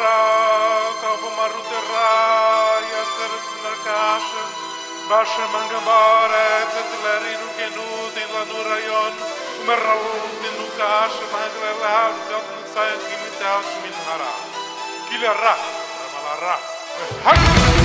рата, помарути рая, сърцна каша, ваше манgamore, цетлери рукенути, лану район, умералути нукаша, мангалал, датна сайн гимитаус минхара. Килера, рамалара, хак!